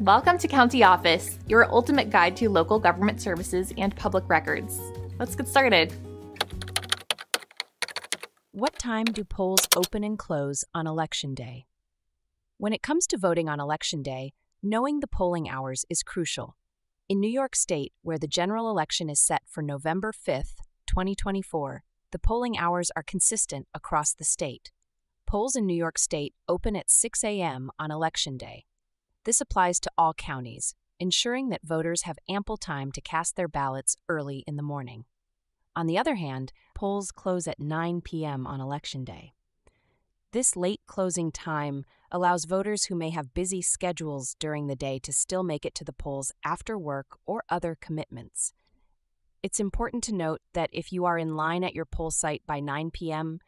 Welcome to County Office, your ultimate guide to local government services and public records. Let's get started. What time do polls open and close on Election Day? When it comes to voting on Election Day, knowing the polling hours is crucial. In New York State, where the general election is set for November 5th, 2024, the polling hours are consistent across the state. Polls in New York State open at 6 a.m. on Election Day. This applies to all counties, ensuring that voters have ample time to cast their ballots early in the morning. On the other hand, polls close at 9 p.m. on Election Day. This late closing time allows voters who may have busy schedules during the day to still make it to the polls after work or other commitments. It's important to note that if you are in line at your poll site by 9 p.m.,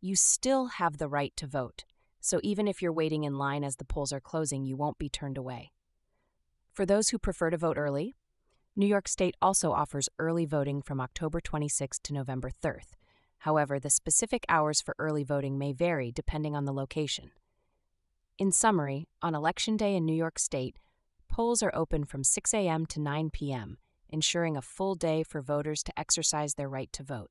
you still have the right to vote. So even if you're waiting in line as the polls are closing, you won't be turned away. For those who prefer to vote early, New York State also offers early voting from October 26 to November 3rd. However, the specific hours for early voting may vary depending on the location. In summary, on Election Day in New York State, polls are open from 6 a.m. to 9 p.m., ensuring a full day for voters to exercise their right to vote.